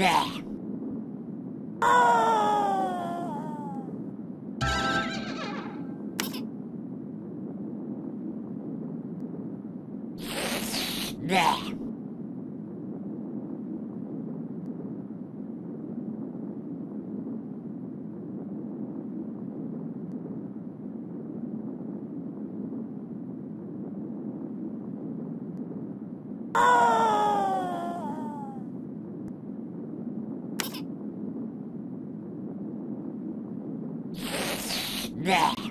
Bleh. Ah. Bleh. Blech.